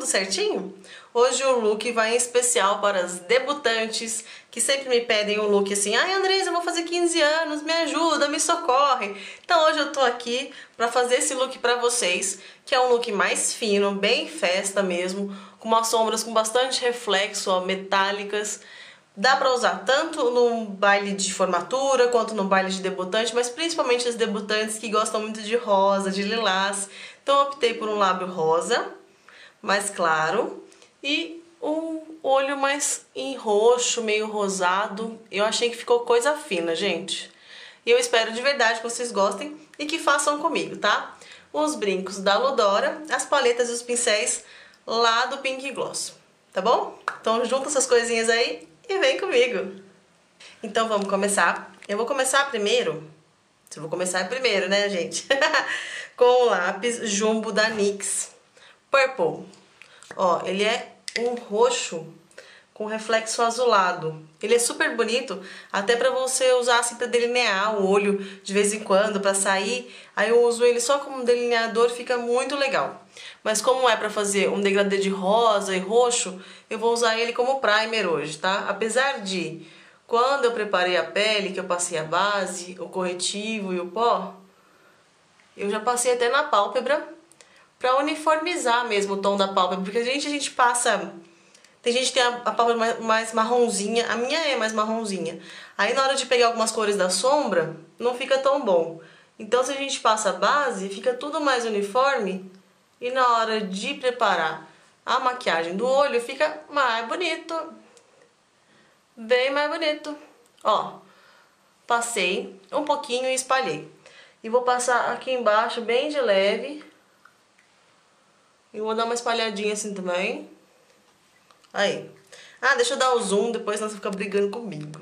tudo certinho? Hoje o look vai em especial para as debutantes que sempre me pedem um look assim Ai Andresa, eu vou fazer 15 anos, me ajuda, me socorre Então hoje eu tô aqui para fazer esse look para vocês Que é um look mais fino, bem festa mesmo Com umas sombras com bastante reflexo, ó, metálicas Dá pra usar tanto no baile de formatura quanto no baile de debutante, mas principalmente as debutantes que gostam muito de rosa, de lilás. Então eu optei por um lábio rosa, mais claro, e um olho mais em roxo, meio rosado. Eu achei que ficou coisa fina, gente. E eu espero de verdade que vocês gostem e que façam comigo, tá? Os brincos da Ludora, as paletas e os pincéis lá do Pink Gloss, tá bom? Então junta essas coisinhas aí e vem comigo. Então vamos começar. Eu vou começar primeiro, eu vou começar primeiro, né, gente? Com o lápis Jumbo da NYX Purple. Ó, ele é um roxo com reflexo azulado. Ele é super bonito, até para você usar assim para delinear o olho de vez em quando, para sair. Aí eu uso ele só como delineador, fica muito legal. Mas como é para fazer um degradê de rosa e roxo, eu vou usar ele como primer hoje, tá? Apesar de, quando eu preparei a pele, que eu passei a base, o corretivo e o pó, eu já passei até na pálpebra para uniformizar mesmo o tom da pálpebra, porque a gente, a gente passa... Tem gente que tem a, a pálpebra mais, mais marronzinha, a minha é mais marronzinha. Aí na hora de pegar algumas cores da sombra, não fica tão bom. Então se a gente passa a base, fica tudo mais uniforme e na hora de preparar a maquiagem do olho fica mais bonito. Bem mais bonito. Ó, passei um pouquinho e espalhei. E vou passar aqui embaixo bem de leve. E vou dar uma espalhadinha assim também. Aí. Ah, deixa eu dar o zoom, depois você fica brigando comigo.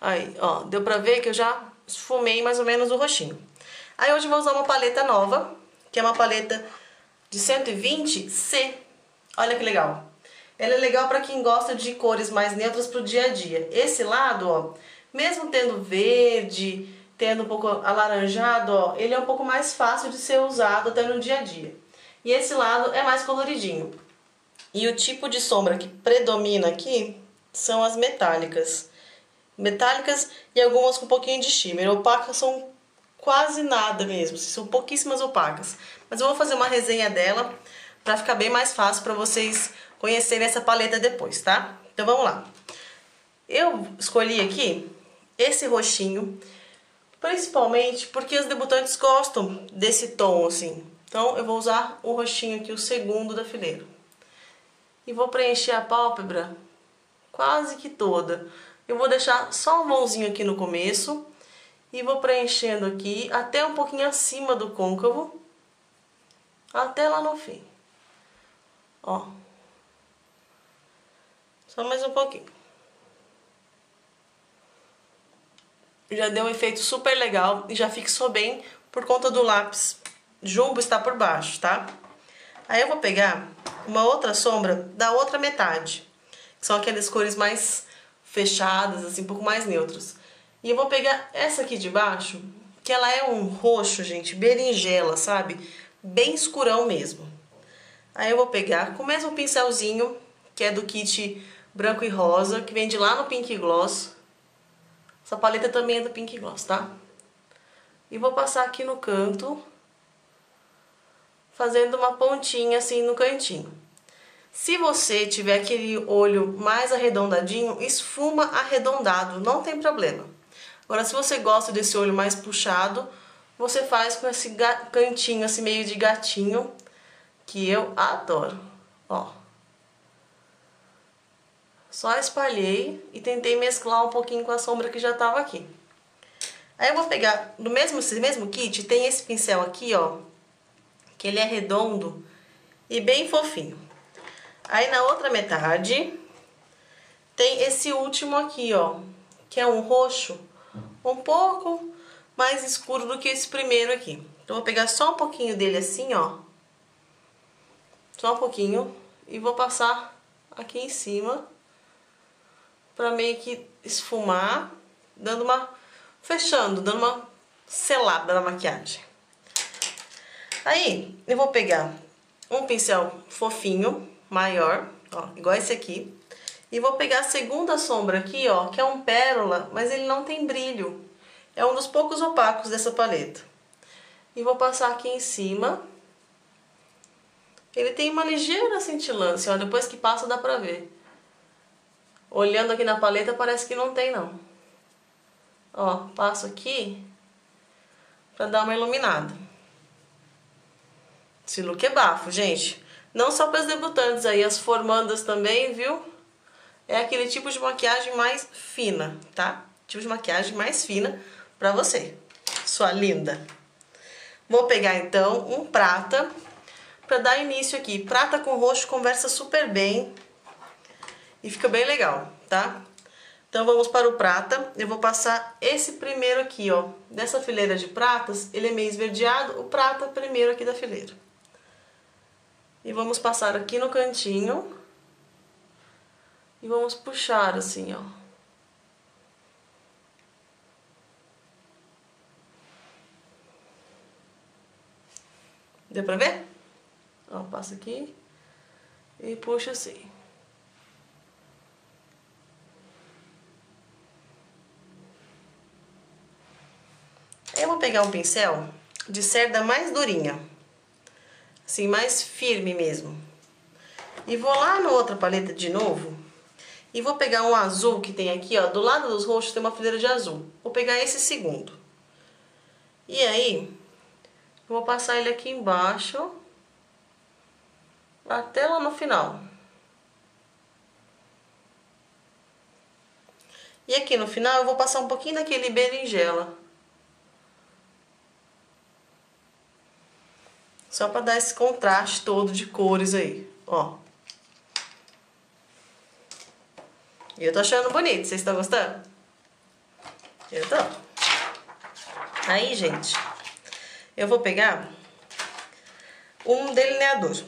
Aí, ó, deu pra ver que eu já esfumei mais ou menos o roxinho. Aí hoje eu vou usar uma paleta nova, que é uma paleta de 120C. Olha que legal. Ela é legal para quem gosta de cores mais neutras para o dia a dia. Esse lado, ó, mesmo tendo verde, tendo um pouco alaranjado, ó, ele é um pouco mais fácil de ser usado até no dia a dia. E esse lado é mais coloridinho. E o tipo de sombra que predomina aqui são as metálicas. Metálicas e algumas com um pouquinho de shimmer. Opacas são quase nada mesmo, são pouquíssimas opacas. Mas eu vou fazer uma resenha dela para ficar bem mais fácil para vocês conhecerem essa paleta depois, tá? Então vamos lá. Eu escolhi aqui esse roxinho, principalmente porque os debutantes gostam desse tom assim. Então eu vou usar o roxinho aqui, o segundo da fileira. E vou preencher a pálpebra quase que toda. Eu vou deixar só um vãozinho aqui no começo e vou preenchendo aqui até um pouquinho acima do côncavo, até lá no fim. Ó. Só mais um pouquinho. Já deu um efeito super legal e já fixou bem por conta do lápis jumbo está por baixo, tá? Aí eu vou pegar uma outra sombra da outra metade, que são aquelas cores mais fechadas, assim, um pouco mais neutras. E eu vou pegar essa aqui de baixo, que ela é um roxo, gente, berinjela, sabe? Bem escurão mesmo. Aí eu vou pegar com o mesmo pincelzinho, que é do kit branco e rosa, que vende lá no Pink Gloss. Essa paleta também é do Pink Gloss, tá? E vou passar aqui no canto, fazendo uma pontinha assim no cantinho. Se você tiver aquele olho mais arredondadinho, esfuma arredondado, não tem problema. Agora, se você gosta desse olho mais puxado, você faz com esse cantinho, assim, meio de gatinho, que eu adoro. Ó. Só espalhei e tentei mesclar um pouquinho com a sombra que já tava aqui. Aí eu vou pegar, no mesmo, mesmo kit, tem esse pincel aqui, ó, que ele é redondo e bem fofinho. Aí na outra metade, tem esse último aqui, ó, que é um roxo, um pouco mais escuro do que esse primeiro aqui. Então, vou pegar só um pouquinho dele assim, ó. Só um pouquinho. E vou passar aqui em cima. Pra meio que esfumar. Dando uma... Fechando, dando uma selada na maquiagem. Aí, eu vou pegar um pincel fofinho, maior, ó, igual esse aqui. E vou pegar a segunda sombra aqui, ó, que é um pérola, mas ele não tem brilho. É um dos poucos opacos dessa paleta. E vou passar aqui em cima. Ele tem uma ligeira cintilância, ó, depois que passa dá pra ver. Olhando aqui na paleta parece que não tem não. Ó, passo aqui pra dar uma iluminada. Esse look é bafo, gente. Não só para as debutantes aí, as formandas também, viu? É aquele tipo de maquiagem mais fina, tá? Tipo de maquiagem mais fina pra você, sua linda. Vou pegar então um prata pra dar início aqui. Prata com roxo conversa super bem e fica bem legal, tá? Então vamos para o prata. Eu vou passar esse primeiro aqui, ó. Dessa fileira de pratas, ele é meio esverdeado, o prata primeiro aqui da fileira. E vamos passar aqui no cantinho. E vamos puxar assim, ó. Deu pra ver? Ó, passa aqui e puxa assim. Eu vou pegar um pincel de cerda mais durinha assim, mais firme mesmo. E vou lá na outra paleta de novo e vou pegar um azul que tem aqui, ó, do lado dos roxos tem uma fileira de azul. Vou pegar esse segundo. E aí, vou passar ele aqui embaixo até lá no final. E aqui no final eu vou passar um pouquinho daquele berinjela. Só pra dar esse contraste todo de cores aí, ó. E eu tô achando bonito, vocês estão gostando? Eu tô. Aí, gente, eu vou pegar um delineador.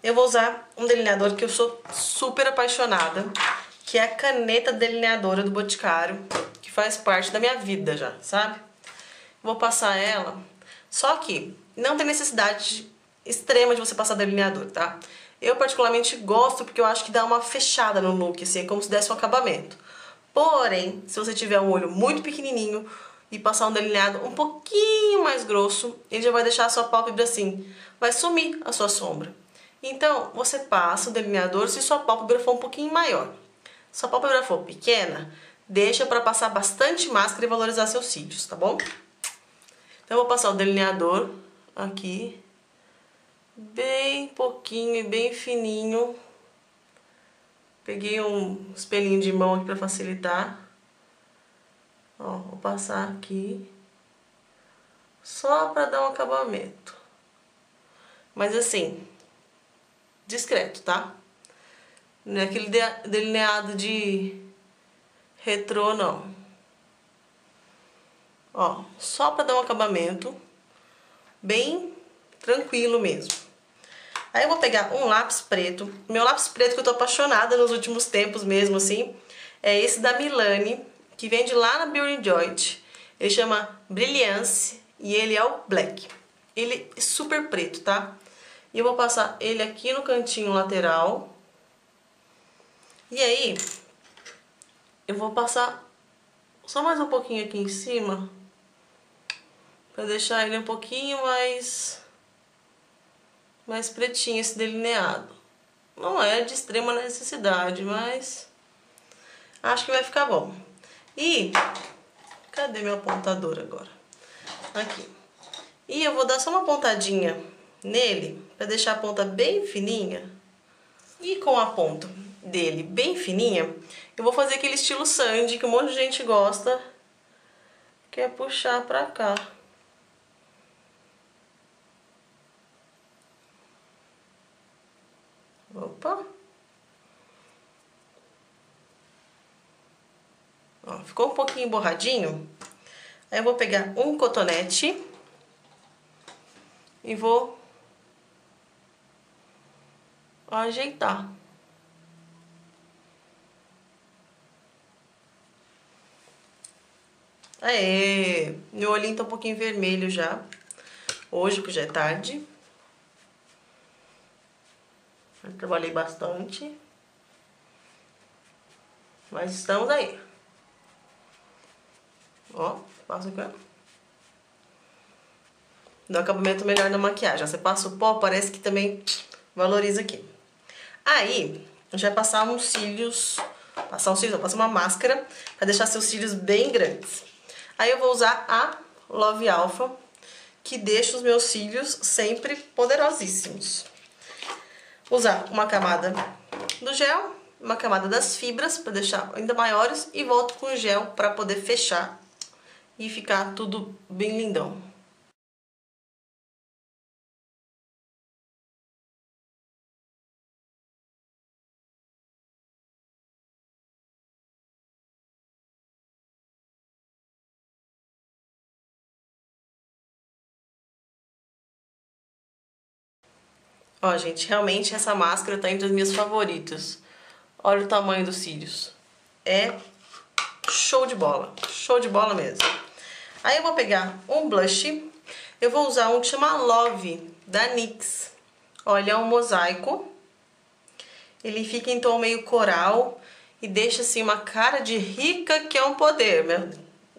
Eu vou usar um delineador que eu sou super apaixonada, que é a caneta delineadora do Boticário, que faz parte da minha vida já, sabe? Vou passar ela, só que não tem necessidade extrema de você passar delineador, tá? Eu particularmente gosto porque eu acho que dá uma fechada no look, assim, é como se desse um acabamento. Porém, se você tiver um olho muito pequenininho e passar um delineado um pouquinho mais grosso, ele já vai deixar a sua pálpebra assim, vai sumir a sua sombra. Então, você passa o delineador se sua pálpebra for um pouquinho maior. Se a pálpebra for pequena, deixa para passar bastante máscara e valorizar seus cílios, tá bom? Então, eu vou passar o delineador aqui, bem pouquinho e bem fininho. Peguei um espelhinho de mão aqui para facilitar. Ó, vou passar aqui, só para dar um acabamento. Mas assim, discreto, tá? Não é aquele delineado de retrô, não. Ó, só para dar um acabamento bem tranquilo mesmo. Aí eu vou pegar um lápis preto. Meu lápis preto que eu tô apaixonada nos últimos tempos mesmo, assim, é esse da Milani, que vende lá na Beauty Joint. Ele chama Brilliance e ele é o Black. Ele é super preto, tá? E eu vou passar ele aqui no cantinho lateral. E aí, eu vou passar só mais um pouquinho aqui em cima Pra deixar ele um pouquinho mais, mais pretinho esse delineado. Não é de extrema necessidade, mas acho que vai ficar bom. E, cadê meu apontador agora? Aqui. E eu vou dar só uma pontadinha nele, pra deixar a ponta bem fininha. E com a ponta dele bem fininha, eu vou fazer aquele estilo Sandy, que um monte de gente gosta, que é puxar pra cá. Opa! Ó, ficou um pouquinho borradinho. Aí eu vou pegar um cotonete e vou ajeitar. Aê! Meu olhinho tá um pouquinho vermelho já. Hoje, que já é tarde. Eu trabalhei bastante. Mas estamos aí. Ó, passa aqui. Dá um acabamento melhor na maquiagem. Você passa o pó, parece que também valoriza aqui. Aí, a gente vai passar uns cílios, passar uns cílios, passar uma máscara pra deixar seus cílios bem grandes. Aí eu vou usar a Love Alpha, que deixa os meus cílios sempre poderosíssimos. Usar uma camada do gel, uma camada das fibras para deixar ainda maiores e volto com o gel para poder fechar e ficar tudo bem lindão. Ó, gente, realmente essa máscara tá entre as minhas favoritas. Olha o tamanho dos cílios. É show de bola. Show de bola mesmo. Aí eu vou pegar um blush. Eu vou usar um que chama Love, da NYX. Olha, é um mosaico. Ele fica em tom meio coral e deixa assim uma cara de rica que é um poder, meu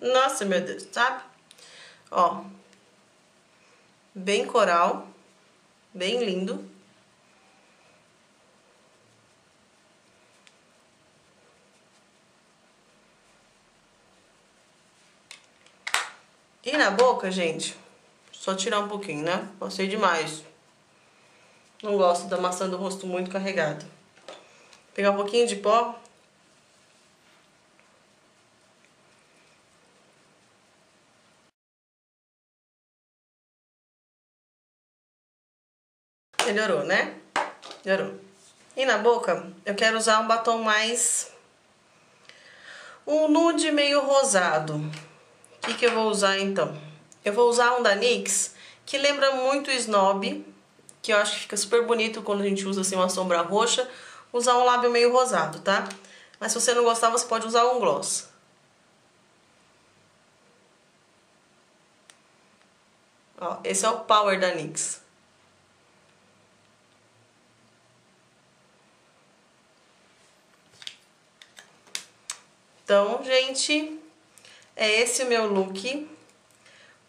Nossa, meu Deus, sabe? Ó. Bem coral. Bem lindo. E na boca, gente, só tirar um pouquinho, né? Passei demais. Não gosto da maçã do rosto muito carregada. Pegar um pouquinho de pó. Melhorou, né? Melhorou. E na boca, eu quero usar um batom mais... Um nude meio rosado. O que, que eu vou usar então? Eu vou usar um da NYX, que lembra muito Snob, que eu acho que fica super bonito quando a gente usa assim uma sombra roxa, usar um lábio meio rosado, tá? Mas se você não gostar, você pode usar um gloss. Ó, esse é o Power da NYX. Então, gente, é esse o meu look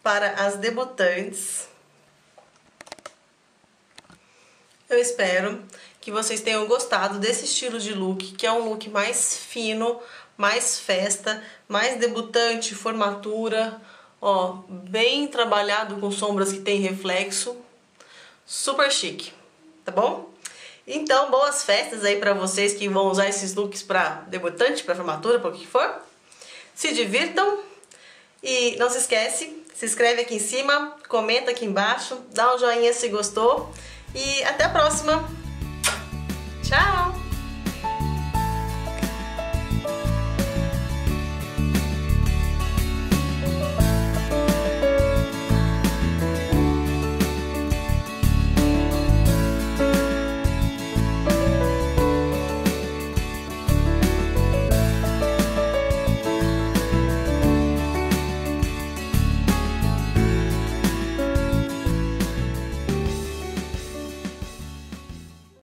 para as debutantes. Eu espero que vocês tenham gostado desse estilo de look, que é um look mais fino, mais festa, mais debutante, formatura, ó, bem trabalhado com sombras que tem reflexo, super chique, tá bom? Então, boas festas aí pra vocês que vão usar esses looks pra debutante, pra formatura, para o que for se divirtam e não se esquece, se inscreve aqui em cima, comenta aqui embaixo, dá um joinha se gostou e até a próxima. Tchau!